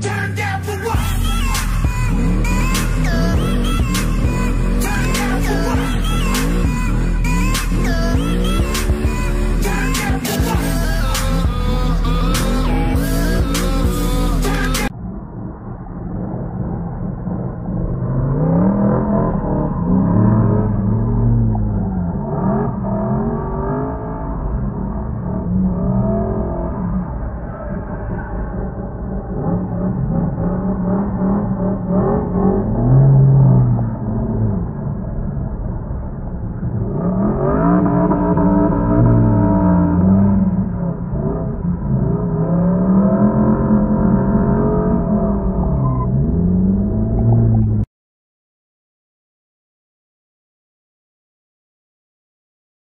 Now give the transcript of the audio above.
Turn down for what?